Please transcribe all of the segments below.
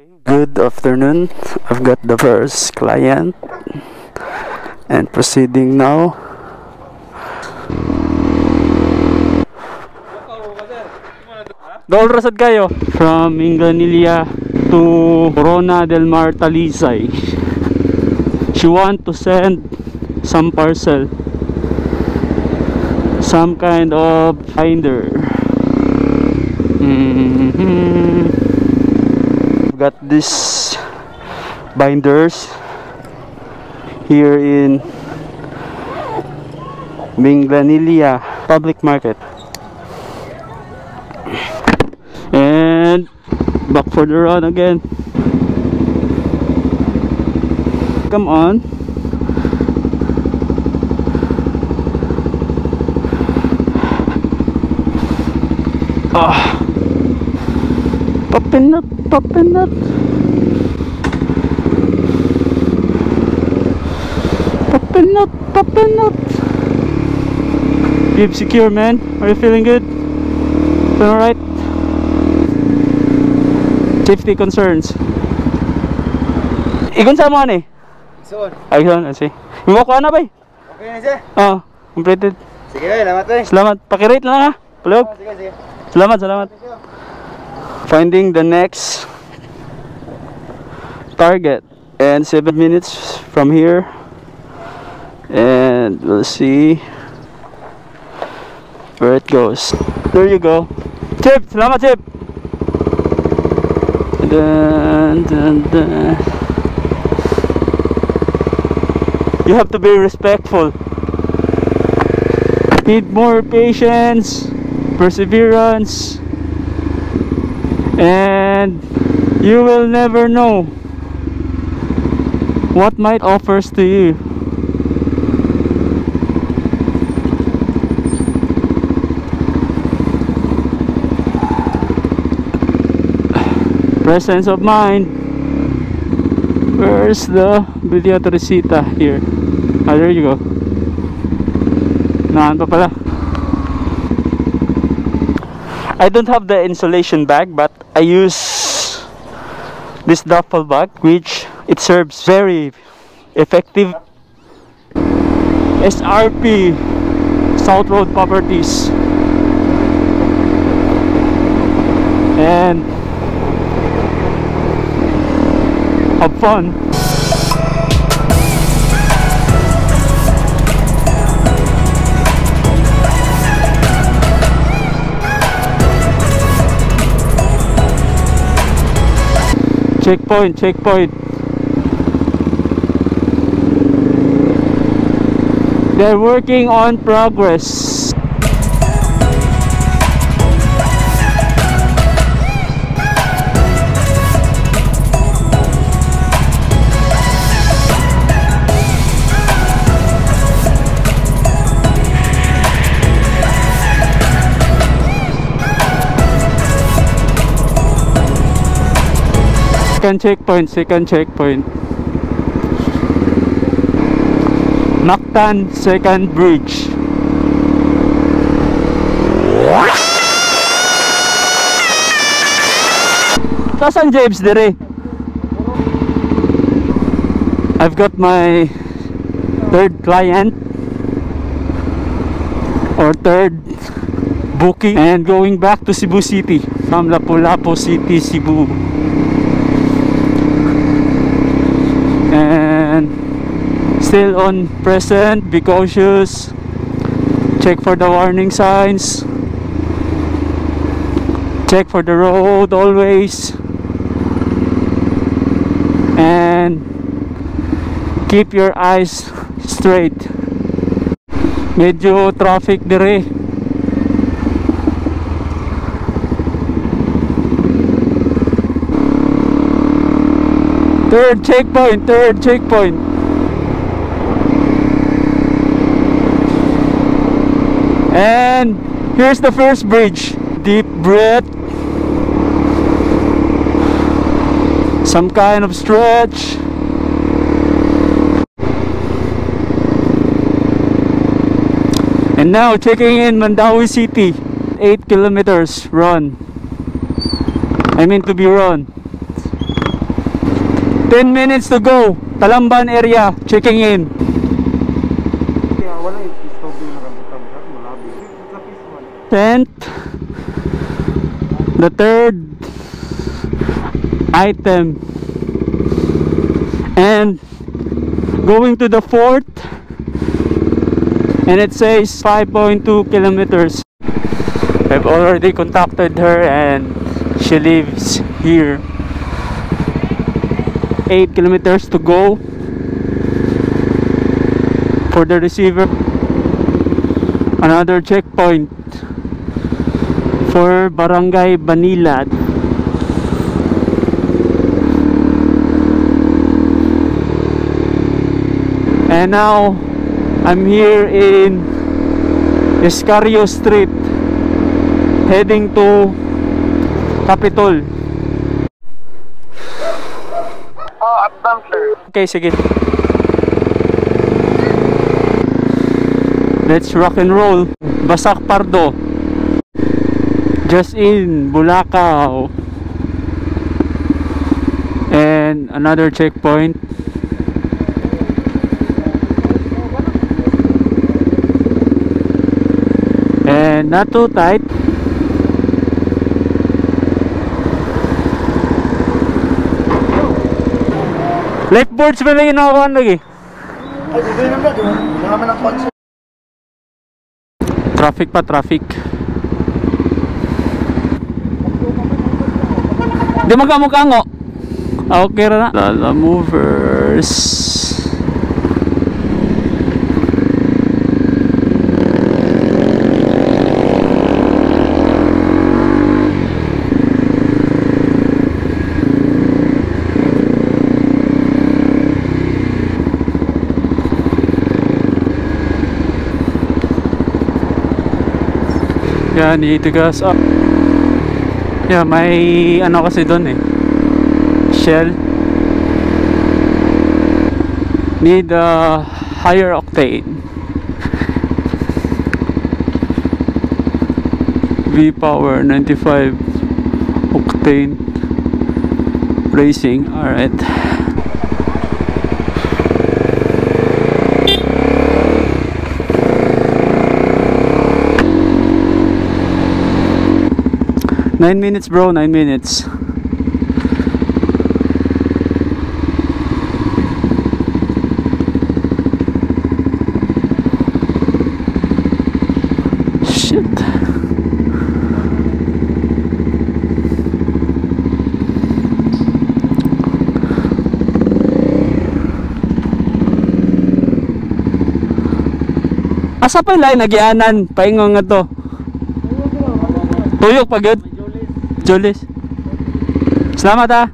Good afternoon. I've got the first client and proceeding now. Dol rasad kayo from Inganilia to Corona del Mar Talisay. She want to send some parcel some kind of binder. Mhm. I've got this binders here in Minglanilla Public Market. And back for the run again. Come on. Ah. Popping up, popping up. Popping up, popping up. Keep secure, man. Are you feeling good? Feeling alright? Safety concerns. Ikon sa mo ni? Soon. Ay, ikon, asi. Mo ko na ba? Okay na siya. Oh, completed. Sige, salamat eh. Salamat. Pakirate lang ha. Palog. Sige, sige. Salamat, salamat. Finding the next target and 7 minutes from here and we'll see where it goes. There you go. Chip, salamat Chip. Dun, dun, dun. You have to be respectful. Need more patience, perseverance, and you will never know what might offers to you. Presence of mind. Where's the video Teresita here? Ah, there you go. Naan pa pala. I don't have the insulation bag but I use this duffel bag which it serves very effective. SRP South Road Properties. And have fun checkpoint checkpoint. They're working on progress second checkpoint second checkpoint. Mactan second bridge. Tasan James? Dire I've got my third client or third booking and going back to Cebu City from Lapu-Lapu City, Cebu still on present be cautious check for the warning signs check for the road always and keep your eyes straight medyo traffic dire eh. Third checkpoint, third checkpoint. And here's the first bridge. Deep breath. Some kind of stretch. And now checking in Mandaue City. 8 kilometers run. I mean to be run. 10 minutes to go. Talamban area, checking in. One. Tenth. The third item. And going to the fourth. And it says 5.2 kilometers. I've already contacted her and she lives here. 8 kilometers to go for the receiver. Another checkpoint for Barangay Banilad. And now I'm here in Escario Street heading to Capitol. Oh, at bunker. Okay, sige. Let's rock and roll. Basak Pardo. Just in Bulacau. And another checkpoint. And not too tight. Lifeboards ba na ginawa lagi? Ay, naman. Naman ang. Traffic pa, traffic. Di magkamukha Ah, Okay ra na. Lala movers. Yan, itigas up. Yeah, may ano kasi doon eh. Shell. Need a uh, higher octane. V power 95 octane racing. All right. 9 minutes bro, 9 minutes. Asa pa lay nagianan paingon nga to. Tuyok pagod. Julis. Salamat ah.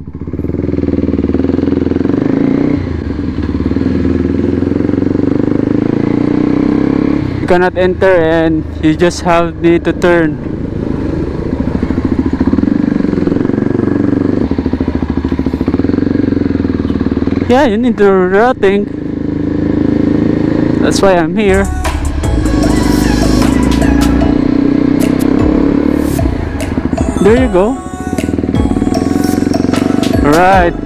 You cannot enter and you just have need to turn. Yeah, you need to routing. That's why I'm here. There you go. Alright.